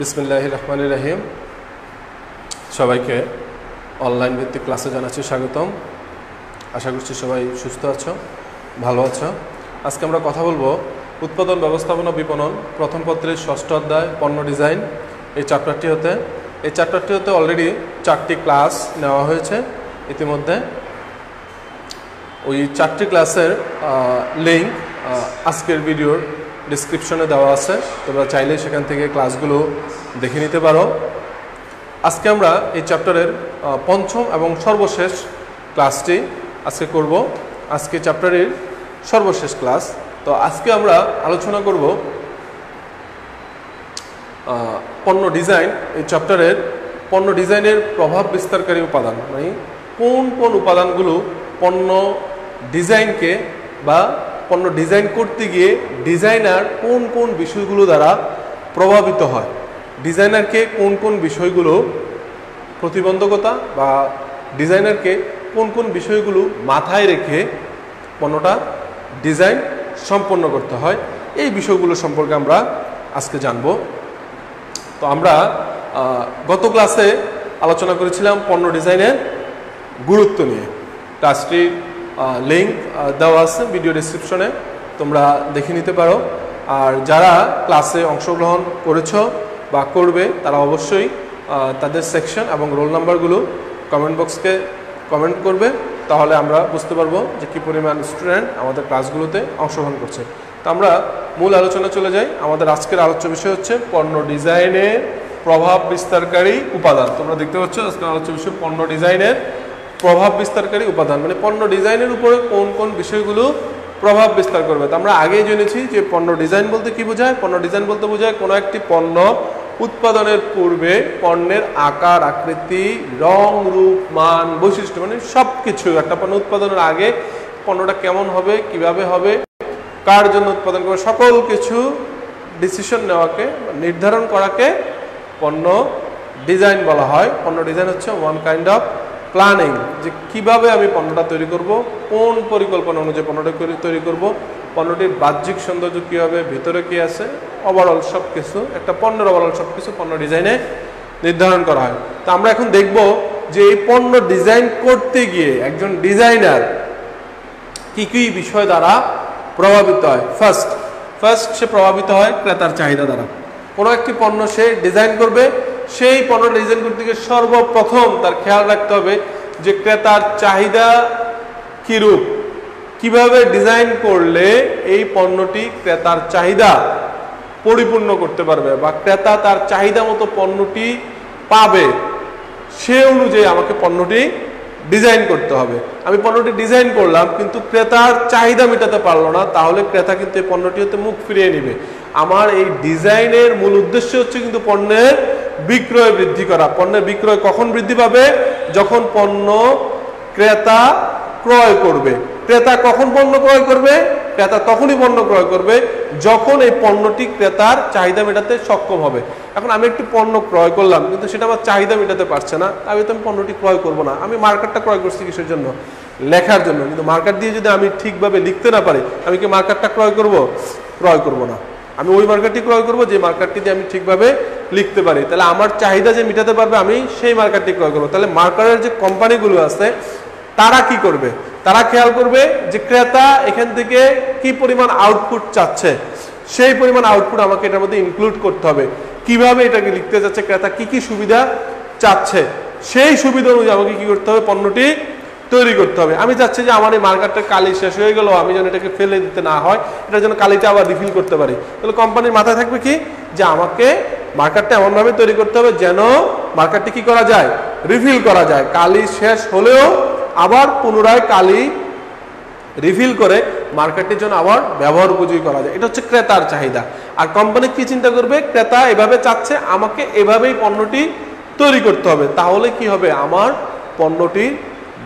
বিসমিল্লাহ রহমান রাহিম সবাইকে অনলাইন ভিত্তিক ক্লাসে জানাচ্ছি স্বাগতম। আশা করছি সবাই সুস্থ আছো, ভালো আছো। আজকে আমরা কথা বলব উৎপাদন, ব্যবস্থাপনা, বিপণন, প্রথম পত্রের ষষ্ঠ অধ্যায়, পণ্য ডিজাইন এই চ্যাপ্টারটি হতে। এই চ্যাপ্টারটি হতে অলরেডি চারটি ক্লাস নেওয়া হয়েছে। ইতিমধ্যে ওই চারটি ক্লাসের লিঙ্ক আজকের ভিডিওর ডিসক্রিপশনে দেওয়া আছে। তোমরা চাইলে সেখান থেকে ক্লাসগুলো দেখে নিতে পারো। আজকে আমরা এই চ্যাপ্টারের পঞ্চম এবং সর্বশেষ ক্লাসটি আজকে করব। আজকে চ্যাপ্টারের সর্বশেষ ক্লাস তো আজকে আমরা আলোচনা করব পণ্য ডিজাইন এই চ্যাপ্টারের পণ্য ডিজাইনের প্রভাব বিস্তারকারী উপাদান। মানে কোন কোন উপাদানগুলো পণ্য ডিজাইনকে বা পণ্য ডিজাইন করতে গিয়ে ডিজাইনার কোন কোন বিষয়গুলো দ্বারা প্রভাবিত হয়? ডিজাইনারকে কোন কোন বিষয়গুলো প্রতিবন্ধকতা বা ডিজাইনারকে কোন কোন বিষয়গুলো মাথায় রেখে পণ্যটা ডিজাইন সম্পন্ন করতে হয়? এই বিষয়গুলো সম্পর্কে আমরা আজকে জানব। তো আমরা গত ক্লাসে আলোচনা করেছিলাম পণ্য ডিজাইনের গুরুত্ব নিয়ে। ক্লাসটির লিঙ্ক দেওয়া আছে ভিডিও ডিসক্রিপশনে তোমরা দেখে নিতে পারো। আর যারা ক্লাসে অংশগ্রহণ করেছ বা করবে, তারা অবশ্যই তাদের সেকশন এবং রোল নাম্বারগুলো কমেন্ট বক্সকে কমেন্ট করবে, তাহলে আমরা বুঝতে পারব যে কী পরিমাণ স্টুডেন্ট আমাদের ক্লাসগুলোতে অংশগ্রহণ করছে। তো আমরা মূল আলোচনা চলে যাই। আমাদের আজকের আলোচ্য বিষয় হচ্ছে পণ্য ডিজাইনের প্রভাব বিস্তারকারী উপাদান। তোমরা দেখতে পাচ্ছ আজকের আলোচ্য বিষয় পণ্য ডিজাইনের প্রভাব বিস্তারকারী উপাদান মানে পণ্য ডিজাইনের উপরে কোন কোন বিষয়গুলো প্রভাব বিস্তার করবে। তো আমরা আগেই জেনেছি যে পণ্য ডিজাইন বলতে কি বোঝায়? পণ্য ডিজাইন বলতে বোঝায় কোনো একটি পণ্য উৎপাদনের পূর্বে পণ্যের আকার, আকৃতি, রং, রূপ, মান, বৈশিষ্ট্য মানে সব কিছু একটা পণ্য উৎপাদনের আগে পণ্যটা কেমন হবে, কীভাবে হবে, কার জন্য উৎপাদন করবে, সকল কিছু ডিসিশন নেওয়াকে, নির্ধারণ করাকে পণ্য ডিজাইন বলা হয়। পণ্য ডিজাইন হচ্ছে ওয়ান কাইন্ড অফ প্ল্যানিং যে কীভাবে আমি পণ্যটা তৈরি করব, কোন পরিকল্পনা অনুযায়ী পণ্যটা তৈরি করব, পণ্যটির বাহ্যিক সৌন্দর্য কী হবে ভিতরে কী আছে ওভারঅল সব কিছু একটা পণ্যের ওভারঅল সব কিছু পণ্য ডিজাইনে নির্ধারণ করা হয়। তো আমরা এখন দেখব যে এই পণ্য ডিজাইন করতে গিয়ে একজন ডিজাইনার কি কী বিষয় দ্বারা প্রভাবিত হয়। ফার্স্ট ফার্স্ট সে প্রভাবিত হয় ক্রেতার চাহিদা দ্বারা। কোনো একটি পণ্য সে ডিজাইন করবে সেই পণ্য ডিজাইন করতে গিয়ে সর্বপ্রথম তার খেয়াল রাখতে হবে যে ক্রেতার চাহিদা কিরূপ। কীভাবে ডিজাইন করলে এই পণ্যটি ক্রেতার চাহিদা পরিপূর্ণ করতে পারবে বা ক্রেতা তার চাহিদা মতো পণ্যটি পাবে, সে অনুযায়ী আমাকে পণ্যটি ডিজাইন করতে হবে। আমি পণ্যটি ডিজাইন করলাম, কিন্তু ক্রেতার চাহিদা মেটাতে পারল না, তাহলে ক্রেতা কিন্তু এই পণ্যটি হতে মুখ ফিরিয়ে নিবে। আমার এই ডিজাইনের মূল উদ্দেশ্য হচ্ছে কিন্তু পণ্যের বিক্রয় বৃদ্ধি করা। পণ্যের বিক্রয় কখন বৃদ্ধি পাবে? যখন পণ্য ক্রেতা ক্রয় করবে। ক্রেতা কখন পণ্য ক্রয় করবে? ক্রেতা তখনই পণ্য ক্রয় করবে, যখন এই পণ্যটি ক্রেতার চাহিদা মেটাতে সক্ষম হবে। এখন আমি একটি পণ্য ক্রয় করলাম, কিন্তু সেটা আমার চাহিদা মেটাতে পারছে না। আমি তো আমি পণ্যটি ক্রয় করব না। আমি মার্কারটা ক্রয় করছি কিসের জন্য? লেখার জন্য। কিন্তু মার্কার দিয়ে যদি আমি ঠিকভাবে লিখতে না পারি, আমি কি মার্কারটা ক্রয় করব? ক্রয় করব না। আমি ওই মার্কারটি ক্রয় করব, যে মার্কারটি দিয়ে আমি ঠিকভাবে লিখতে পারি। তাহলে আমার চাহিদা যে মেটাতে পারবে, আমি সেই মার্কারটি ক্রয় করব। তাহলে মার্কারের যে কোম্পানিগুলো আছে, তারা কি করবে? তারা খেয়াল করবে যে ক্রেতা এখান থেকে কি পরিমাণ আউটপুট চাচ্ছে। সেই পরিমাণ আউটপুট আমাকে এটার মধ্যে ইনক্লুড করতে হবে। কীভাবে এটাকে লিখতে যাচ্ছে, ক্রেতা কি কি সুবিধা চাচ্ছে। সেই সুবিধা অনুযায়ী আমাকে কি করতে হবে? পণ্যটি তৈরি করতে হবে। আমি চাচ্ছি যে আমার এই মার্কারটা কালি শেষ হয়ে গেল আমি যেন এটাকে ফেলে দিতে না হয় এটার জন্য কালিটা আবার রিফিল করতে পারি। তাহলে কোম্পানির মাথায় থাকবে কি? যে আমাকে মার্কারটা এমনভাবে তৈরি করতে হবে যেন মার্কারটি কি করা যায়? রিফিল করা যায়। কালি শেষ হলেও আবার পুনরায় কালি রিফিল করে মার্কেটের জন্য আবার ব্যবহার উপযোগী করা যায়। এটা হচ্ছে ক্রেতার চাহিদা। আর কোম্পানি কি চিন্তা করবে? ক্রেতা এভাবে চাচ্ছে, আমাকে এভাবেই পণ্যটি তৈরি করতে হবে। তাহলে কি হবে? আমার পণ্যটির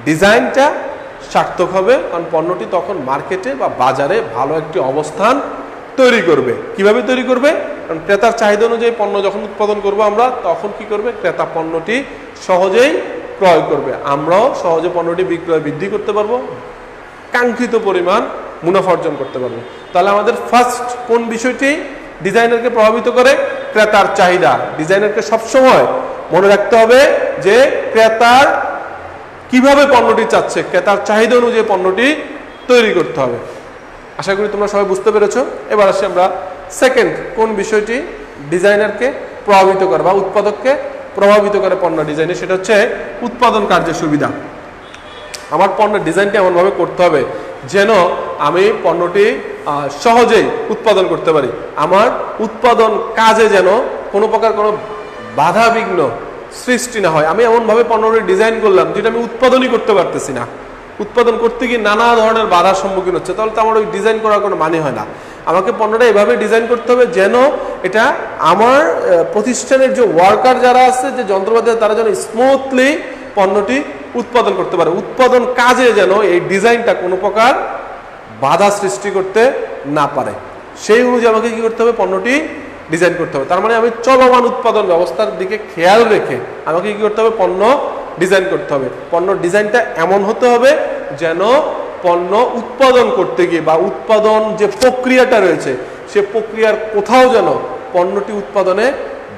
ডিজাইনটা সার্থক হবে, কারণ পণ্যটি তখন মার্কেটে বা বাজারে ভালো একটি অবস্থান তৈরি করবে। কীভাবে তৈরি করবে? কারণ ক্রেতার চাহিদা অনুযায়ী পণ্য যখন উৎপাদন করব আমরা, তখন কি করবে? ক্রেতা পণ্যটি সহজেই ক্রয় করবে। আমরাও সহজে পণ্যটি বিক্রয় বৃদ্ধি করতে পারব, কাঙ্ক্ষিত পরিমাণ মুনাফা অর্জন করতে পারব। তাহলে আমাদের ফার্স্ট কোন বিষয়টি ডিজাইনারকে প্রভাবিত করে? ক্রেতার চাহিদা। ডিজাইনারকে সবসময় মনে রাখতে হবে যে ক্রেতার কীভাবে পণ্যটি চাচ্ছে? ক্রেতার চাহিদা অনুযায়ী পণ্যটি তৈরি করতে হবে। আশা করি তোমরা সবাই বুঝতে পেরেছ। এবার আসি আমরা সেকেন্ড কোন বিষয়টি ডিজাইনারকে প্রভাবিত করে বা উৎপাদককে প্রভাবিত করে পণ্য ডিজাইনে? সেটা হচ্ছে উৎপাদন কার্যের সুবিধা। আমার পণ্যের ডিজাইনটি এমনভাবে করতে হবে যেন আমি পণ্যটি সহজেই উৎপাদন করতে পারি। আমার উৎপাদন কাজে যেন কোনো প্রকার কোনো বাধা বিঘ্ন সৃষ্টি না হয়। আমি এমনভাবে পণ্যটি ডিজাইন করলাম যেটা আমি উৎপাদনই করতে পারতেছি না। উৎপাদন করতে গিয়ে নানা ধরনের বাধার সম্মুখীন হচ্ছে। তাহলে তো আমার ওই ডিজাইন করার কোনো মানে হয় না। আমাকে পণ্যটা এভাবে ডিজাইন করতে হবে যেন এটা আমার প্রতিষ্ঠানের যে ওয়ার্কার যারা আছে, যে যন্ত্রপাতি তারা যেন স্মুথলি পণ্যটি উৎপাদন করতে পারে। উৎপাদন কাজে যেন এই ডিজাইনটা কোনো প্রকার বাধা সৃষ্টি করতে না পারে। সেই অনুযায়ী আমাকে কি করতে হবে? পণ্যটি ডিজাইন করতে হবে। তার মানে আমি চলমান উৎপাদন ব্যবস্থার দিকে খেয়াল রেখে আমাকে কি করতে হবে? পণ্য ডিজাইন করতে হবে। পণ্য ডিজাইনটা এমন হতে হবে যেন পণ্য উৎপাদন করতে গিয়ে বা উৎপাদন যে প্রক্রিয়াটা রয়েছে, সে প্রক্রিয়ার কোথাও যেন পণ্যটি উৎপাদনে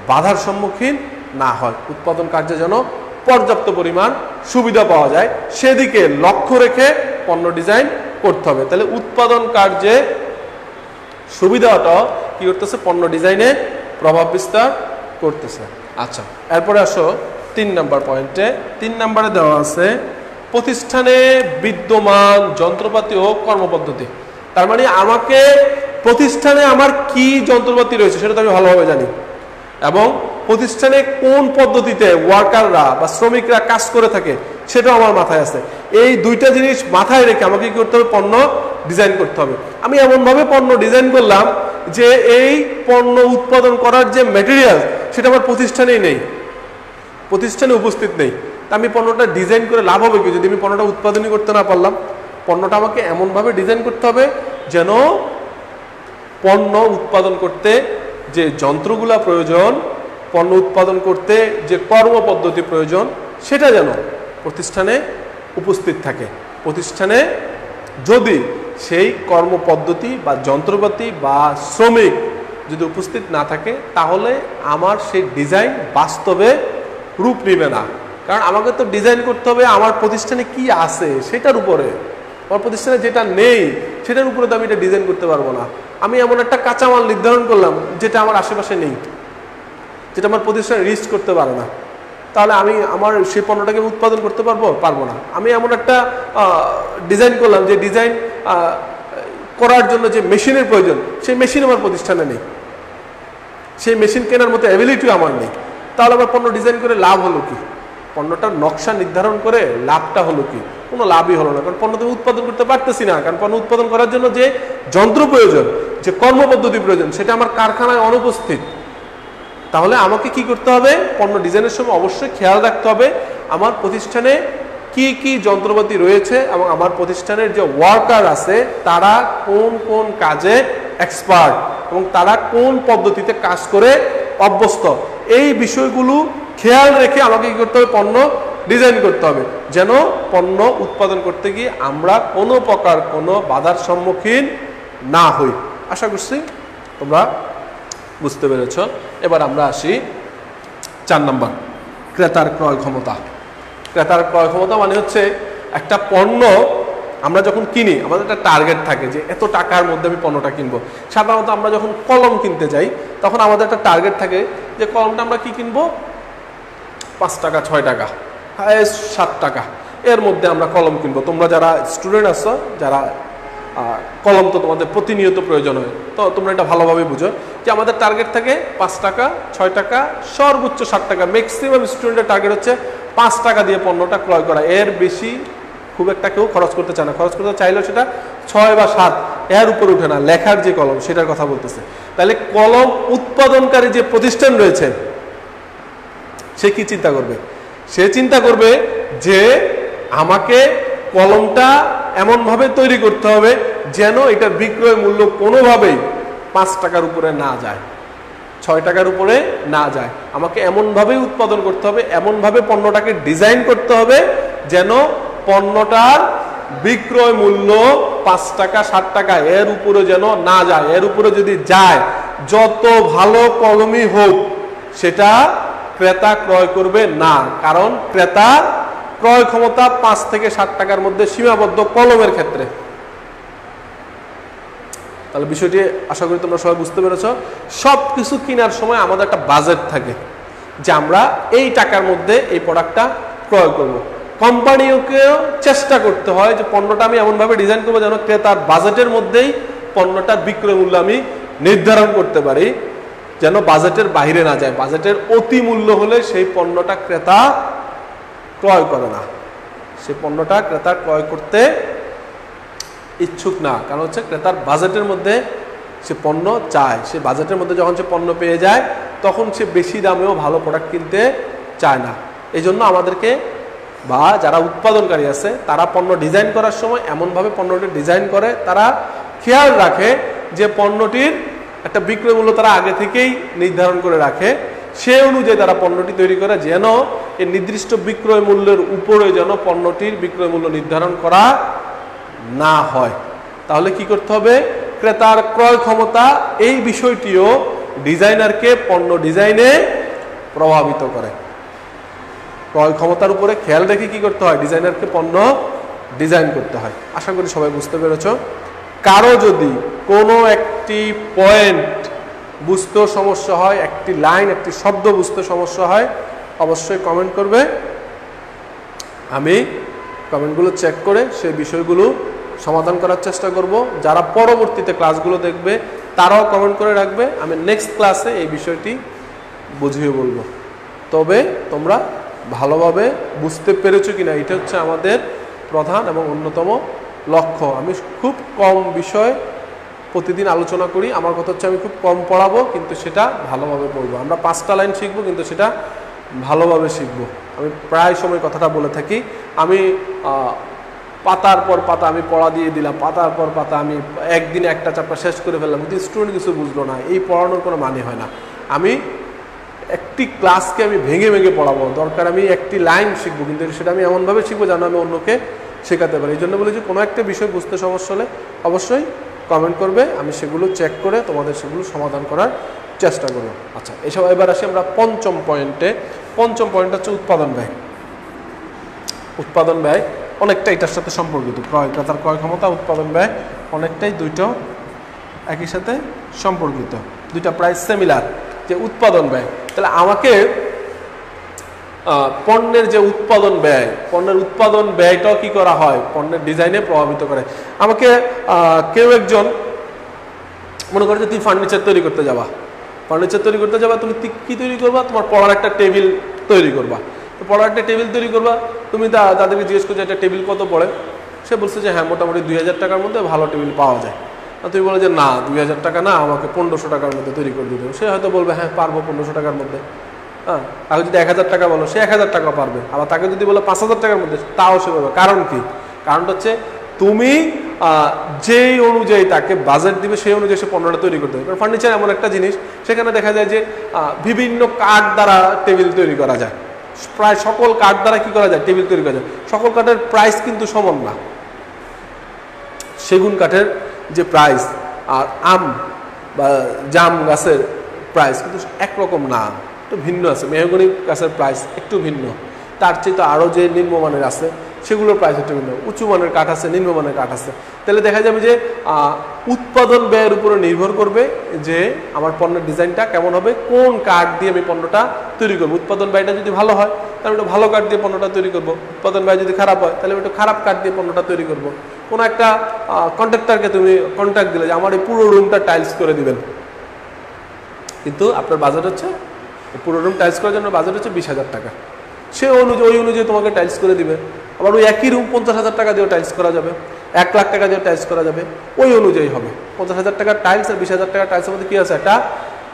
বাধার সম্মুখীন না হয়। উৎপাদন কার্যে যেন পর্যাপ্ত পরিমাণ সুবিধা পাওয়া যায়। সেদিকে লক্ষ্য রেখে পণ্য ডিজাইন করতে হবে। তাহলে উৎপাদন কার্যে সুবিধাটা কি করতেছে? পণ্য ডিজাইনে প্রভাব বিস্তার করতেছে। আচ্ছা। এরপরে আসো তিন নাম্বার পয়েন্টে। তিন নাম্বারে দেওয়া আছে প্রতিষ্ঠানে বিদ্যমান যন্ত্রপাতি ও কর্মপদ্ধতি। তার মানে আমাকে প্রতিষ্ঠানে আমার কি যন্ত্রপাতি রয়েছে সেটা তো আমি ভালোভাবে জানি। এবং প্রতিষ্ঠানে কোন পদ্ধতিতে ওয়ার্কাররা বা শ্রমিকরা কাজ করে থাকে সেটাও আমার মাথায় আছে। এই দুইটা জিনিস মাথায় রেখে আমাকে কি করতে হবে? পণ্য ডিজাইন করতে হবে। আমি এমনভাবে পণ্য ডিজাইন করলাম যে এই পণ্য উৎপাদন করার যে ম্যাটেরিয়াল সেটা আমার প্রতিষ্ঠানেই নেই। প্রতিষ্ঠানে উপস্থিত নেই। তা আমি পণ্যটা ডিজাইন করে লাভ হবে কি? যদি আমি পণ্যটা উৎপাদনই করতে না পারলাম, পণ্যটা আমাকে এমনভাবে ডিজাইন করতে হবে যেন পণ্য উৎপাদন করতে যে যন্ত্রগুলা প্রয়োজন, পণ্য উৎপাদন করতে যে কর্মপদ্ধতি প্রয়োজন, সেটা যেন প্রতিষ্ঠানে উপস্থিত থাকে। প্রতিষ্ঠানে যদি সেই কর্মপদ্ধতি বা যন্ত্রপাতি বা শ্রমিক যদি উপস্থিত না থাকে, তাহলে আমার সেই ডিজাইন বাস্তবে রূপ নেবে না। কারণ আমাকে তো ডিজাইন করতে হবে, আমার প্রতিষ্ঠানে কি আছে সেটার উপরে। আমার প্রতিষ্ঠানে যেটা নেই, সেটার উপরে তো আমি এটা ডিজাইন করতে পারব না। আমি এমন একটা কাঁচামাল নির্ধারণ করলাম, যেটা আমার আশেপাশে নেই, যেটা আমার প্রতিষ্ঠানে রিস্ক করতে পারে না। তাহলে আমি আমার সেই পণ্যটাকে উৎপাদন করতে পারব? পারব না। আমি এমন একটা ডিজাইন করলাম যে ডিজাইন করার জন্য যে মেশিনের প্রয়োজন, সেই মেশিন আমার প্রতিষ্ঠানে নেই। সেই মেশিন কেনার মতো অ্যাবিলিটিও আমার নেই। তাহলে আমার পণ্য ডিজাইন করে লাভ হলো কি? পণ্যটার নকশা নির্ধারণ করে লাভটা হলো কি? কোনো লাভই হলো না। কারণ পণ্য উৎপাদন করতে পারতেছি না। কারণ পণ্য উৎপাদন করার জন্য যে যন্ত্র প্রয়োজন, যে কর্মপদ্ধতি প্রয়োজন, সেটা আমার কারখানায় অনুপস্থিত। তাহলে আমাকে কি করতে হবে? পণ্য ডিজাইনের সময় অবশ্যই খেয়াল রাখতে হবে আমার প্রতিষ্ঠানে কি কি যন্ত্রপাতি রয়েছে এবং আমার প্রতিষ্ঠানের যে ওয়ার্কার আছে, তারা কোন কোন কাজে এক্সপার্ট এবং তারা কোন পদ্ধতিতে কাজ করে অভ্যস্ত। এই বিষয়গুলো খেয়াল রেখে আমাকে কি করতে হবে? পণ্য ডিজাইন করতে হবে। যেন পণ্য উৎপাদন করতে গিয়ে আমরা কোনো প্রকার কোনো বাধার সম্মুখীন না হই। আশা করছি তোমরা বুঝতে পেরেছ? এবার আমরা আসি চার নম্বর, ক্রেতার ক্রয় ক্ষমতা। ক্রেতার ক্রয় ক্ষমতা মানে হচ্ছে একটা পণ্য আমরা যখন কিনি, আমাদের একটা টার্গেট থাকে যে এত টাকার মধ্যে আমি পণ্যটা কিনবো। সাধারণত আমরা যখন কলম কিনতে যাই, তখন আমাদের একটা টার্গেট থাকে যে কলমটা আমরা কি কিনবো? পাঁচ টাকা, ছয় টাকা, হায়েস্ট সাত টাকা। এর মধ্যে আমরা কলম কিনবো। তোমরা যারা স্টুডেন্ট আছো, যারা কলম তো তোমাদের প্রতিনিয়ত প্রয়োজন হয়। তো তোমরা এটা ভালোভাবে বুঝো যে আমাদের টার্গেট থাকে পাঁচ টাকা, ছয় টাকা, সর্বোচ্চ ষাট টাকা। ম্যাক্সিমাম স্টুডেন্টের টার্গেট হচ্ছে পাঁচ টাকা দিয়ে পণ্যটা ক্রয় করা। এর বেশি খুব একটা কেউ খরচ করতে চায় না। খরচ করতে চাইলেও সেটা ছয় বা সাত, এর উপরে উঠে না। লেখার যে কলম, সেটার কথা বলতেছে। তাহলে কলম উৎপাদনকারী যে প্রতিষ্ঠান রয়েছে, সে কি চিন্তা করবে? সে চিন্তা করবে যে আমাকে কলমটা এমনভাবে তৈরি করতে হবে যেন এটার বিক্রয় মূল্য কোনোভাবেই পাঁচ টাকার উপরে না যায়, ছয় টাকার উপরে না যায়। আমাকে এমনভাবেই উৎপাদন করতে হবে, এমনভাবে পণ্যটাকে ডিজাইন করতে হবে যেন পণ্যটার বিক্রয় মূল্য পাঁচ টাকা ষাট টাকা এর উপরে যেন না যায়। এর উপরে যদি যায়, যত ভালো কলমই হোক, সেটা ক্রেতা ক্রয় করবে না। কারণ ক্রেতা ক্রয় ক্ষমতা পাঁচ থেকে সাত টাকার মধ্যে সীমাবদ্ধ কলমের ক্ষেত্রে। তাহলে বিষয়টি আশা করি তোমরা সবাই বুঝতে পেরেছ। সব কিছু কেনার সময় আমাদের একটা বাজেট থাকে যে আমরা এই টাকার মধ্যে এই প্রোডাক্টটা ক্রয় করব। কোম্পানিকেও চেষ্টা করতে হয় যে পণ্যটা আমি এমনভাবে ডিজাইন করব যেন ক্রেতার বাজেটের মধ্যেই পণ্যটার বিক্রয় মূল্য আমি নির্ধারণ করতে পারি, যেন বাজেটের বাইরে না যায়। বাজেটের অতি মূল্য হলে সেই পণ্যটা ক্রেতা ক্রয় করে না। সে পণ্যটা ক্রেতা ক্রয় করতে ইচ্ছুক না। কারণ হচ্ছে ক্রেতার বাজেটের মধ্যে সে পণ্য চায়। সে বাজেটের মধ্যে যখন সে পণ্য পেয়ে যায়, তখন সে বেশি দামেও ভালো প্রোডাক্ট কিনতে চায় না। এই জন্য আমাদেরকে বা যারা উৎপাদনকারী আছে, তারা পণ্য ডিজাইন করার সময় এমনভাবে পণ্যটি ডিজাইন করে, তারা খেয়াল রাখে যে পণ্যটির একটা বিক্রয় মূল্য তারা আগে থেকেই নির্ধারণ করে রাখে। সে অনুযায়ী তারা পণ্যটি তৈরি করে, যেন এই নির্দিষ্ট বিক্রয় মূল্যের উপরে যেন পণ্যটির বিক্রয় মূল্য নির্ধারণ করা না হয়। তাহলে কি করতে হবে? ক্রেতার ক্রয় ক্ষমতা এই বিষয়টিও ডিজাইনারকে পণ্য ডিজাইনে প্রভাবিত করে। ক্রয় ক্ষমতার উপরে খেয়াল রেখে কি করতে হয়? ডিজাইনারকে পণ্য ডিজাইন করতে হয়। আশা করি সবাই বুঝতে পেরেছ। কারও যদি কোনো একটি পয়েন্ট বুঝতেও সমস্যা হয়, একটি লাইন, একটি শব্দ বুঝতে সমস্যা হয়, অবশ্যই কমেন্ট করবে। আমি কমেন্টগুলো চেক করে সেই বিষয়গুলো সমাধান করার চেষ্টা করব। যারা পরবর্তীতে ক্লাসগুলো দেখবে, তারাও কমেন্ট করে রাখবে। আমি নেক্সট ক্লাসে এই বিষয়টি বুঝিয়ে বলব। তবে তোমরা ভালোভাবে বুঝতে পেরেছ কিনা, এটা হচ্ছে আমাদের প্রধান এবং অন্যতম লক্ষ্য। আমি খুব কম বিষয় প্রতিদিন আলোচনা করি। আমার কথা হচ্ছে আমি খুব কম পড়াবো, কিন্তু সেটা ভালোভাবে পড়ব। আমরা পাঁচটা লাইন শিখব, কিন্তু সেটা ভালোভাবে শিখব। আমি প্রায় সময় কথাটা বলে থাকি। আমি পাতার পর পাতা আমি পড়া দিয়ে দিলাম, পাতার পর পাতা আমি একদিনে একটা চাপটা শেষ করে ফেললাম। কিন্তু স্টুডেন্ট কিছু বুঝলো না, এই পড়ানোর কোনো মানে হয় না। আমি একটি ক্লাসকে আমি ভেঙে ভেঙে পড়াবো। দরকার আমি একটি লাইন শিখব, কিন্তু সেটা আমি এমনভাবে শিখব যেন আমি অন্যকে শেখাতে পারি। এই জন্য বলি যে কোনো একটা বিষয় বুঝতে সমস্যা হলে অবশ্যই কমেন্ট করবে, আমি সেগুলো চেক করে তোমাদের সেগুলো সমাধান করার চেষ্টা করব। আচ্ছা এসব এবার আসি আমরা পঞ্চম পয়েন্টে পঞ্চম পয়েন্ট হচ্ছে উৎপাদন ব্যয়। উৎপাদন ব্যয় অনেকটা এটার সাথে সম্পর্কিত। ক্রয়, ক্রেতার ক্রয় ক্ষমতা, উৎপাদন ব্যয় অনেকটাই দুইটা একই সাথে সম্পর্কিত। দুইটা প্রায় সেমিলার যে উৎপাদন ব্যয়। তাহলে আমাকে পণ্যের যে উৎপাদন ব্যয়, পণ্যের উৎপাদন ব্যয়টাও কি করা হয়? পণ্যের ডিজাইনে প্রভাবিত করে। আমাকে কেউ একজন মনে করে যে, তুমি ফার্নিচার তৈরি করতে যাবা। ফার্নিচার তৈরি করতে যাবা? তুমি কি তৈরি করবা? তোমার পড়ার একটা টেবিল তৈরি করবা। তো পড়ার একটা টেবিল তৈরি করবা? তুমি তা, তাদেরকে জিজ্ঞেস করছ একটা টেবিল কত পড়ে? সে বলছে যে হ্যাঁ মোটামুটি দুই হাজার টাকার মধ্যে ভালো টেবিল পাওয়া যায়। তুমি বলে যে, না, দুই হাজার টাকা না, আমাকে পনেরোশো টাকার মধ্যে তৈরি করে দিতে সে হয়তো বলবে হ্যাঁ পারব পনেরোশো টাকার মধ্যে। হ্যাঁ। তাকে যদি এক হাজার টাকা বলো, সে এক হাজার টাকা পারবে। আবার তাকে যদি বলো পাঁচ হাজার টাকার মধ্যে, তাও সে পারবে। কারণ কি? কারণটা হচ্ছে তুমি যেই অনুযায়ী তাকে বাজেট দিবে, সেই অনুযায়ী সে পণ্যটা তৈরি করতে হবে কারণ ফার্নিচার এমন একটা জিনিস, সেখানে দেখা যায় যে বিভিন্ন কাঠ দ্বারা টেবিল তৈরি করা যায়। প্রায় সকল কাঠ দ্বারা কি করা যায়? টেবিল তৈরি করা যায়। সকল কাঠের প্রাইস কিন্তু সমান না। সেগুন কাঠের যে প্রাইস আর আম বা জাম গাছের প্রাইস কিন্তু একরকম না। একটু ভিন্ন আছে। মেহগনি গাছের প্রাইস একটু ভিন্ন। তার চেয়ে তো আরও যে নিম্নমানের আছে, সেগুলোর প্রাইস একটু ভিন্ন। উঁচু মানের কাঠ আছে নিম্নমানের কাঠ আছে। তাহলে দেখা যাবে যে উৎপাদন ব্যয়ের উপরে নির্ভর করবে যে আমার পণ্যের ডিজাইনটা কেমন হবে, কোন কাঠ দিয়ে আমি পণ্যটা তৈরি করব। উৎপাদন ব্যয়টা যদি ভালো হয়, তাহলে একটু ভালো কাঠ দিয়ে পণ্যটা তৈরি করব। উৎপাদন ব্যয় যদি খারাপ হয়, তাহলে একটু খারাপ কাঠ দিয়ে পণ্যটা তৈরি করব। কোনো একটা কন্ট্রাক্টারকে তুমি কন্ট্রাক্ট দিলে যে, আমার এই পুরো রুমটা টাইলস করে দিবেন। কিন্তু আপনার বাজেট হচ্ছে পুরো রুম টাইলস করার জন্য বাজেট হচ্ছে বিশ হাজার টাকা। সে অনুযায়ী, ওই অনুযায়ী তোমাকে টাইলস করে দিবে। আবার ওই একই রুম পঞ্চাশ হাজার টাকা দিয়েও টাইলস করা যাবে। এক লাখ টাকা দিয়েও টাইলস করা যাবে। ওই অনুযায়ী হবে। পঞ্চাশ হাজার টাকার টাইলস আর বিশ হাজার টাকার টাইলসের মধ্যে কী আছে? একটা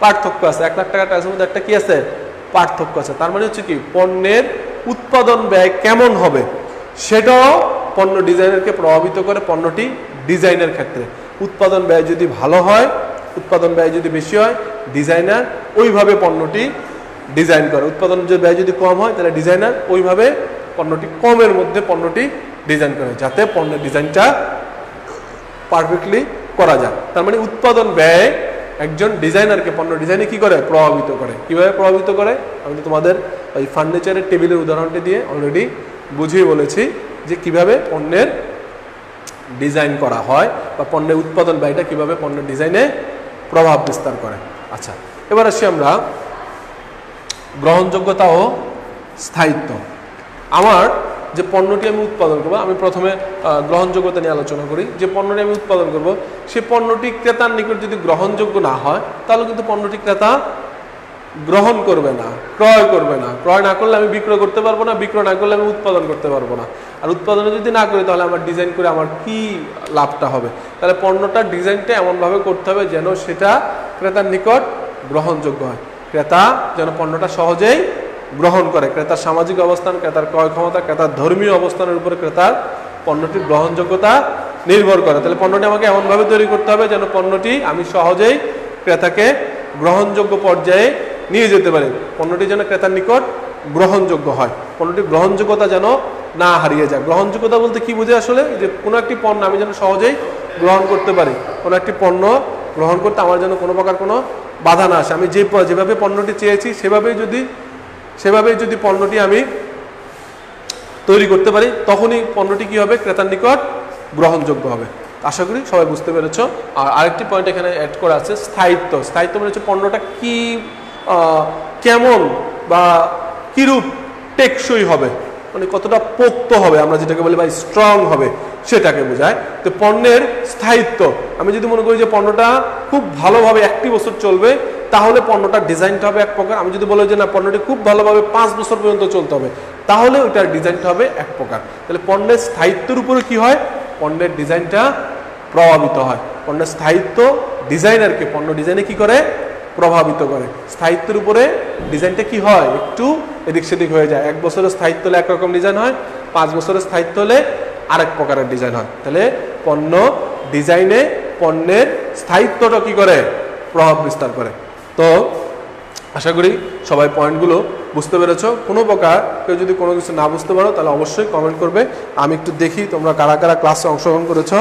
পার্থক্য আছে। এক লাখ টাকার টাইলসের মধ্যে একটা কী আছে? পার্থক্য আছে। তার মানে হচ্ছে কি, পণ্যের উৎপাদন ব্যয় কেমন হবে? সেটাও পণ্য ডিজাইনারকে প্রভাবিত করে পণ্যটি ডিজাইনের ক্ষেত্রে। উৎপাদন ব্যয় যদি ভালো হয়, উৎপাদন ব্যয় যদি বেশি হয় ডিজাইনার ওইভাবে পণ্যটি ডিজাইন করে। উৎপাদন যে ব্যয় যদি কম হয়, তাহলে ডিজাইনার ওইভাবে পণ্যটি কমের মধ্যে পণ্যটি ডিজাইন করে, যাতে পণ্যের ডিজাইনটা পারফেক্টলি করা যায়। তার মানে উৎপাদন ব্যয় একজন ডিজাইনারকে পণ্য ডিজাইনে কি করে? প্রভাবিত করে। কীভাবে প্রভাবিত করে? আমি তো তোমাদের ওই ফার্নিচারের টেবিলের উদাহরণটি দিয়ে অলরেডি বুঝিয়ে বলেছি যে কীভাবে পণ্যের ডিজাইন করা হয় বা পণ্যের উৎপাদন ব্যয়টা কীভাবে পণ্যের ডিজাইনে প্রভাব বিস্তার করে। আচ্ছা এবার আসি আমরা গ্রহণযোগ্যতা ও স্থায়িত্ব। আমার যে পণ্যটি আমি উৎপাদন করব, আমি প্রথমে গ্রহণযোগ্যতা নিয়ে আলোচনা করি। যে পণ্যটি আমি উৎপাদন করব, সে পণ্যটি ক্রেতার নিকট যদি গ্রহণযোগ্য না হয়, তাহলে কিন্তু পণ্যটি ক্রেতা গ্রহণ করবে না, ক্রয় করবে না। ক্রয় না করলে আমি বিক্রয় করতে পারব না, বিক্রয় না করলে আমি উৎপাদন করতে পারব না। আর উৎপাদনে যদি না করি, তাহলে আমার ডিজাইন করে আমার কি লাভটা হবে? তাহলে পণ্যটার ডিজাইনটা এমনভাবে করতে হবে যেন সেটা ক্রেতার নিকট গ্রহণযোগ্য হয়। ক্রেতা যেন পণ্যটা সহজেই গ্রহণ করে। ক্রেতার সামাজিক অবস্থান, ক্রেতার ক্রয় ক্ষমতা, ক্রেতার ধর্মীয় অবস্থানের উপরে ক্রেতার পণ্যটির গ্রহণযোগ্যতা নির্ভর করে। তাহলে পণ্যটি আমাকে এমনভাবে তৈরি করতে হবে যেন পণ্যটি আমি সহজেই ক্রেতাকে গ্রহণযোগ্য পর্যায়ে নিয়ে যেতে পারে। পণ্যটি যেন ক্রেতার নিকট গ্রহণযোগ্য হয়। পণ্যটি গ্রহণযোগ্যতা যেন না হারিয়ে যায়। গ্রহণযোগ্যতা বলতে কি বুঝে আসলে? যে কোনো একটি পণ্য আমি যেন সহজেই গ্রহণ করতে পারি। কোনো একটি পণ্য গ্রহণ করতে আমার যেন কোনো প্রকার কোনো বাধা না আসে। আমি যে যেভাবে পণ্যটি চেয়েছি, সেভাবেই যদি সেভাবেই যদি পণ্যটি আমি তৈরি করতে পারি, তখনই পণ্যটি কি হবে? ক্রেতার নিকট গ্রহণযোগ্য হবে। আশা করি সবাই বুঝতে পেরেছ। আর আরেকটি পয়েন্ট এখানে অ্যাড করা আছে, স্থায়িত্ব। স্থায়িত্ব মানে হচ্ছে পণ্যটা কি কেমন বা কিরূপ টেকসই হবে? মানে কতটা পোক্ত হবে, আমরা যেটাকে বলি বা স্ট্রং হবে, সেটাকে বোঝায়। তো পণ্যের স্থায়িত্ব, আমি যদি মনে করি যে পণ্যটা খুব ভালোভাবে একটি বছর চলবে, তাহলে পণ্যটার ডিজাইনটা হবে এক প্রকার। আমি যদি বলি যে না, পণ্যটি খুব ভালোভাবে পাঁচ বছর পর্যন্ত চলতে হবে, তাহলে ওইটার ডিজাইনটা হবে এক প্রকার। তাহলে পণ্যের স্থায়িত্বের উপরে কি হয়? পণ্যের ডিজাইনটা প্রভাবিত হয়। পণ্যের স্থায়িত্ব ডিজাইনারকে পণ্য ডিজাইনে কি করে? প্রভাবিত করে। স্থায়িত্বের উপরে ডিজাইনটা কি হয়? একটু এদিক সেদিক হয়ে যায়। এক বছরের স্থায়িত্ব হলে একরকম ডিজাইন হয়, পাঁচ বছরের স্থায়িত্ব হলে আরেক প্রকারের ডিজাইন হয়। তাহলে পণ্য ডিজাইনে পণ্যের স্থায়িত্বটা কি করে? প্রভাব বিস্তার করে। তো আশা করি সবাই পয়েন্টগুলো বুঝতে পেরেছ। কোনো প্রকার কেউ যদি কোনো কিছু না বুঝতে পারো, তাহলে অবশ্যই কমেন্ট করবে। আমি একটু দেখি তোমরা কারা কারা ক্লাসে অংশগ্রহণ করেছ।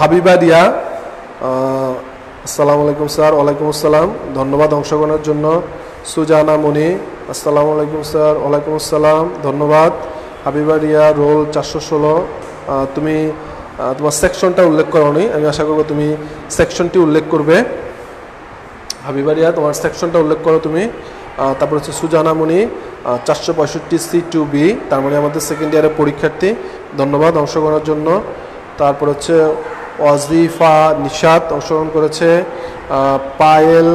হাবিবা দিয়া আসসালামু আলাইকুম স্যার, ওয়ালাইকুম আসসালাম। ধন্যবাদ অংশগ্রহণের জন্য। সুজানা মনি, আসসালামু আলাইকুম স্যার, ওয়ালাইকুম আসসালাম, ধন্যবাদ। হাবিবা রিয়া রোল চারশো ষোলো। তুমি তোমার সেকশনটা উল্লেখ করোনি, আমি আশা করব তুমি সেকশনটি উল্লেখ করবে। হাবিবা রিয়া তোমার সেকশনটা উল্লেখ করো তুমি। তারপর হচ্ছে সুজানা মনি চারশো পঁয়ষট্টি সি টু বি, তার মানে আমাদের সেকেন্ড ইয়ারের পরীক্ষার্থী। ধন্যবাদ অংশগ্রহণের জন্য। তারপর হচ্ছে ওয়াজিফা নিশাত অংশগ্রহণ করেছে পায়েল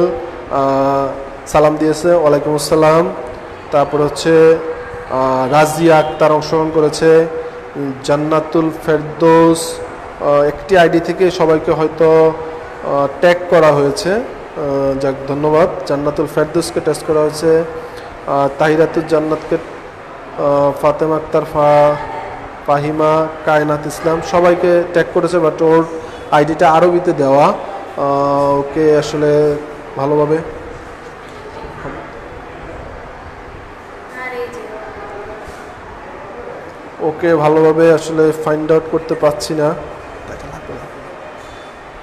সালাম দিয়েছে, ওয়ালাইকুম আসসালাম। তারপর হচ্ছে রাজিয়া আক্তার অংশগ্রহণ করেছে, জান্নাতুল ফেরদৌস একটি আইডি থেকে সবাইকে হয়তো ট্যাগ করা হয়েছে। যাক, ধন্যবাদ। জান্নাতুল ফেরদৌসকে টেস্ট করা হয়েছে। তাহিরাতুল জান্নাতকে ফাতেমা আক্তার ফা ফাহিমা, কায়নাত ইসলাম সবাইকে ট্যাগ করেছে বাট ওর আইডিটা আরবিতে দেওয়া। ওকে আসলে ভালোভাবে ওকে ভালোভাবে আসলে ফাইন্ড আউট করতে পারছি না।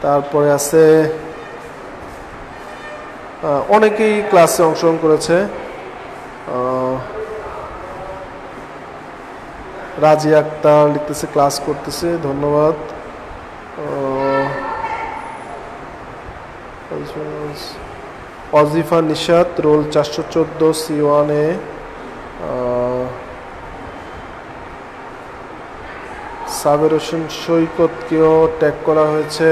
তারপরে আছে অনেকেই ক্লাসে অংশগ্রহণ করেছে। রাজি আক্তার লিখতেছে, ক্লাস করতেছে, ধন্যবাদ। অজিফা নিশাত রোল চারশো চোদ্দ সি ওয়ানে সাবের হোসেন সৈকতকেও ট্যাগ করা হয়েছে।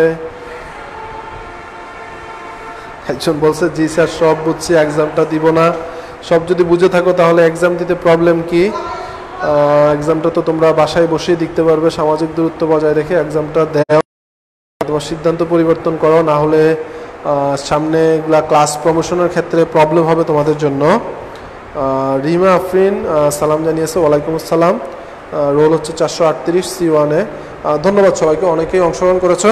একজন বলছে, জি স্যার, সব বুঝছি এক্সামটা দিব না। সব যদি বুঝে থাকো, তাহলে এক্সাম দিতে প্রবলেম কি? এক্সামটা তো তোমরা বাসায় বসেই দেখতে পারবে। সামাজিক দূরত্ব বজায় রেখে এক্সামটা দেও তোমার সিদ্ধান্ত পরিবর্তন করো, না হলে সামনে এগুলা ক্লাস প্রমোশনের ক্ষেত্রে প্রবলেম হবে তোমাদের জন্য। রিমা আফরিন সালাম জানিয়েছে, ওয়ালাইকুম আসসালাম। রোল হচ্ছে চারশো আটত্রিশ সি ওয়ানে ধন্যবাদ সবাইকে, অনেকেই অংশগ্রহণ করেছ।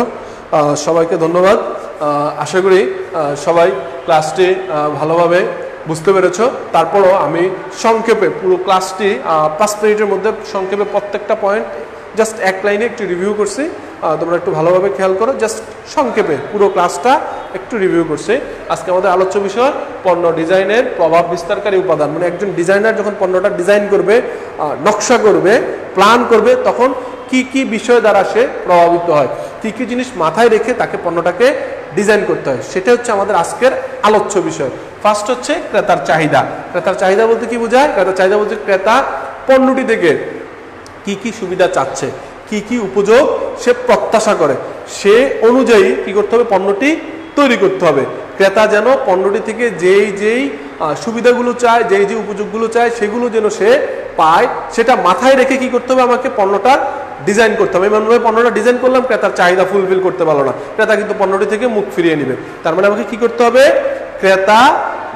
সবাইকে ধন্যবাদ। আশা করি সবাই ক্লাসটি ভালোভাবে বুঝতে পেরেছ? তারপরও আমি সংক্ষেপে পুরো ক্লাসটি পাঁচ মিনিটের মধ্যে সংক্ষেপে প্রত্যেকটা পয়েন্ট জাস্ট এক লাইনে একটু রিভিউ করছি। তোমরা একটু ভালোভাবে খেয়াল করো। জাস্ট সংক্ষেপে পুরো ক্লাসটা একটু রিভিউ করছি। আজকে আমাদের আলোচ্য বিষয় পণ্য ডিজাইনের প্রভাব বিস্তারকারী উপাদান। মানে একজন ডিজাইনার যখন পণ্যটা ডিজাইন করবে নকশা করবে প্ল্যান করবে, তখন কি কি বিষয় দ্বারা সে প্রভাবিত হয়, কি কি জিনিস মাথায় রেখে তাকে পণ্যটাকে ডিজাইন করতে হয়। সেটা হচ্ছে আমাদের আজকের আলোচ্য বিষয়। ফার্স্ট হচ্ছে ক্রেতার চাহিদা। ক্রেতার চাহিদা বলতে কি বোঝায়? ক্রেতার চাহিদা বলতে ক্রেতা পণ্যটি থেকে কি কি সুবিধা চাচ্ছে, কি কি উপযোগ সে প্রত্যাশা করে। সে অনুযায়ী কি করতে হবে? পণ্যটি তৈরি করতে হবে। ক্রেতা যেন পণ্যটি থেকে যেই যেই সুবিধাগুলো চায়, যেই যে উপযোগগুলো চায়, সেগুলো যেন সে পায়, সেটা মাথায় রেখে কি করতে হবে? আমাকে পণ্যটা ডিজাইন করতে হবে। এমনভাবে পণ্যটা ডিজাইন করলাম, ক্রেতার চাহিদা ফুলফিল করতে পারল না। ক্রেতা কিন্তু পণ্যটি থেকে মুখ ফিরিয়ে নেবে। তার মানে আমাকে কি করতে হবে? ক্রেতা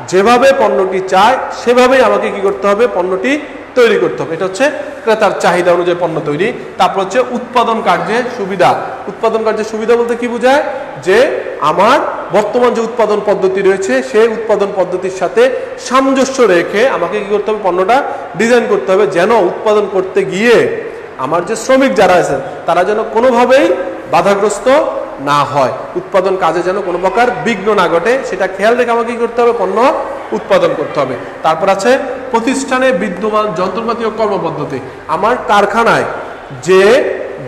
যেভাবে পণ্যটি চায়, সেভাবেই আমাকে কি করতে হবে? পণ্যটি তৈরি করতে হবে। এটা হচ্ছে ক্রেতার চাহিদা অনুযায়ী পণ্য তৈরি। তারপর হচ্ছে উৎপাদন কার্যের সুবিধা। উৎপাদন কার্যের সুবিধা বলতে কি বোঝায়? যে আমার বর্তমান যে উৎপাদন পদ্ধতি রয়েছে, সেই উৎপাদন পদ্ধতির সাথে সামঞ্জস্য রেখে আমাকে কি করতে হবে? পণ্যটা ডিজাইন করতে হবে, যেন উৎপাদন করতে গিয়ে আমার যে শ্রমিক যারা আছেন, তারা যেন কোনোভাবেই বাধাগ্রস্ত না হয়। উৎপাদন কাজে যেন কোনো প্রকার বিঘ্ন না ঘটে, সেটা খেয়াল রেখে আমাকে কি করতে হবে? পণ্য উৎপাদন করতে হবে। তারপর আছে প্রতিষ্ঠানে বিদ্যমান যন্ত্রপাতি ও কর্মপদ্ধতি। আমার কারখানায় যে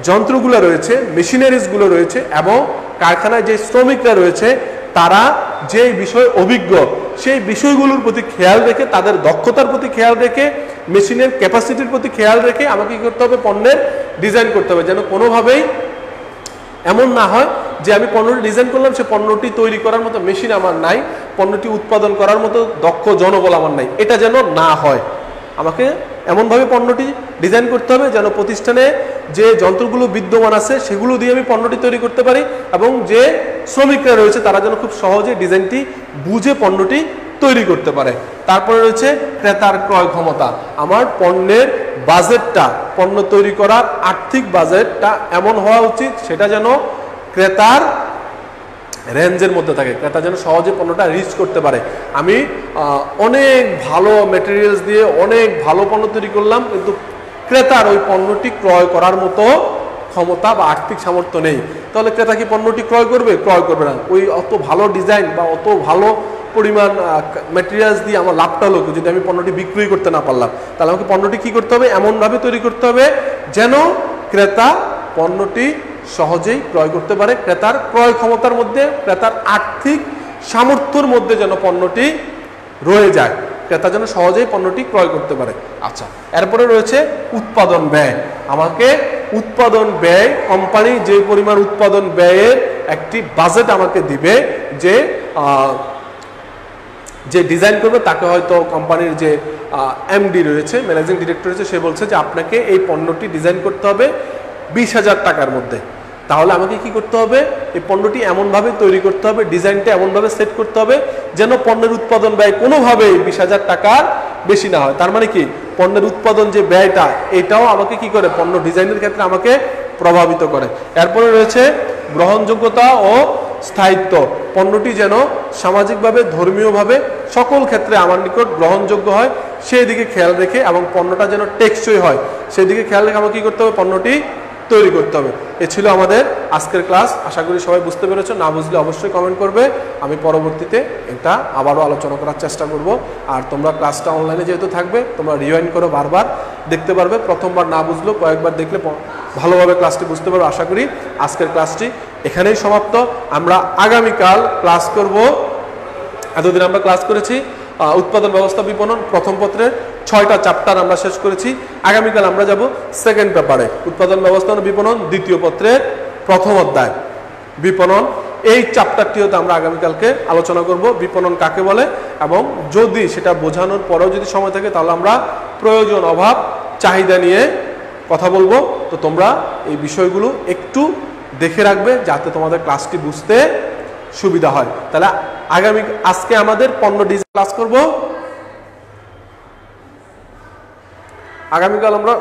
যন্ত্রগুলো রয়েছে, মেশিনারিজগুলো রয়েছে এবং কারখানায় যে শ্রমিকরা রয়েছে, তারা যে বিষয় অভিজ্ঞ, সেই বিষয়গুলোর প্রতি খেয়াল রেখে, তাদের দক্ষতার প্রতি খেয়াল রেখে, মেশিনের ক্যাপাসিটির প্রতি খেয়াল রেখে আমাকে কী করতে হবে? পণ্যের ডিজাইন করতে হবে। যেন কোনোভাবেই এমন না হয় যে আমি পণ্যটি ডিজাইন করলাম, সে পণ্যটি তৈরি করার মতো মেশিন আমার নাই, পণ্যটি উৎপাদন করার মতো দক্ষ জনবল আমার নাই। এটা যেন না হয়। আমাকে এমনভাবে পণ্যটি ডিজাইন করতে হবে যেন প্রতিষ্ঠানে যে যন্ত্রগুলো বিদ্যমান আছে, সেগুলো দিয়ে আমি পণ্যটি তৈরি করতে পারি এবং যে শ্রমিকরা রয়েছে, তারা যেন খুব সহজে ডিজাইনটি বুঝে পণ্যটি তৈরি করতে পারে। তারপরে রয়েছে ক্রেতার ক্রয় ক্ষমতা। আমার পণ্যের বাজেটটা, পণ্য তৈরি করার আর্থিক বাজেটটা এমন হওয়া উচিত, সেটা যেন ক্রেতার রেঞ্জের মধ্যে থাকে ক্রেতা যেন সহজে পণ্যটা রিচ করতে পারে। আমি অনেক ভালো মেটেরিয়ালস দিয়ে অনেক ভালো পণ্য তৈরি করলাম, কিন্তু ক্রেতার ওই পণ্যটি ক্রয় করার মতো ক্ষমতা বা আর্থিক সামর্থ্য নেই। তাহলে ক্রেতা কি পণ্যটি ক্রয় করবে? ক্রয় করবে না। ওই অত ভালো ডিজাইন বা অত ভালো পরিমাণ মেটেরিয়ালস দিয়ে আমার লাভটা হলো কি? যদি আমি পণ্যটি বিক্রয় করতে না পারলাম, তাহলে আমাকে পণ্যটি কি করতে হবে? এমনভাবে তৈরি করতে হবে যেন ক্রেতা পণ্যটি সহজেই ক্রয় করতে পারে। ক্রেতার ক্রয় ক্ষমতার মধ্যে, ক্রেতার আর্থিক সামর্থ্যর মধ্যে যেন পণ্যটি রয়ে যায়। ক্রেতা যেন সহজেই পণ্যটি ক্রয় করতে পারে। আচ্ছা এরপরে রয়েছে উৎপাদন ব্যয়। আমাকে উৎপাদন ব্যয় কোম্পানি যে পরিমাণ উৎপাদন ব্যয়ের একটি বাজেট আমাকে দিবে, যে যে ডিজাইন করবে, তাকে হয়তো কোম্পানির যে এমডি রয়েছে ম্যানেজিং ডিরেক্টর রয়েছে, সে বলছে যে আপনাকে এই পণ্যটি ডিজাইন করতে হবে বিশ হাজার টাকার মধ্যে। তাহলে আমাকে কি করতে হবে? এই পণ্যটি এমনভাবে তৈরি করতে হবে, ডিজাইনটা এমনভাবে সেট করতে হবে যেন পণ্যের উৎপাদন ব্যয় কোনোভাবেই বিশ হাজার টাকার বেশি না হয়। তার মানে কি? পণ্যের উৎপাদন যে ব্যয়টা, এটাও আমাকে কি করে? পণ্য ডিজাইনের ক্ষেত্রে আমাকে প্রভাবিত করে। এরপরে রয়েছে গ্রহণযোগ্যতা ও স্থায়িত্ব। পণ্যটি যেন সামাজিকভাবে, ধর্মীয়ভাবে সকল ক্ষেত্রে আমার নিকট গ্রহণযোগ্য হয়, সেই দিকে খেয়াল রেখে এবং পণ্যটা যেন টেকসই হয়, সেই দিকে খেয়াল রেখে আমাকে কী করতে হবে? পণ্যটি তৈরি করতে হবে। এ ছিল আমাদের আজকের ক্লাস। আশা করি সবাই বুঝতে পেরেছ। না বুঝলে অবশ্যই কমেন্ট করবে। আমি পরবর্তীতে এটা আবারও আলোচনা করার চেষ্টা করব। আর তোমরা ক্লাসটা অনলাইনে যেহেতু থাকবে, তোমরা রিওয়াইন করো বারবার। দেখতে পারবে, প্রথমবার না বুঝলেও কয়েকবার দেখলে ভালোভাবে ক্লাসটি বুঝতে পারবে। আশা করি আজকের ক্লাসটি এখানেই সমাপ্ত। আমরা আগামীকাল ক্লাস করব। এতদিন আমরা ক্লাস করেছি উৎপাদন ব্যবস্থা বিপণন প্রথম পত্রের ছয়টা চ্যাপ্টার আমরা শেষ করেছি। আগামীকাল আমরা যাব সেকেন্ড পেপারে উৎপাদন, ব্যবস্থাপনা ও বিপণন, দ্বিতীয় পত্রের প্রথম অধ্যায়। বিপণন, এই চ্যাপ্টারটিও আমরা আগামীকালকে আলোচনা করব। বিপণন কাকে বলে? এবং যদি সেটা বোঝানোর পরেও যদি সময় থাকে, তাহলে আমরা প্রয়োজন, অভাব, চাহিদা নিয়ে কথা বলব। তো তোমরা এই বিষয়গুলো একটু দেখে রাখবে, যাতে তোমাদের ক্লাসটি বুঝতে সুবিধা হয়। তাহলে আগামী, আজকে আমাদের পণ্য ডিজাইন ক্লাস করব। আগামীকাল আমরা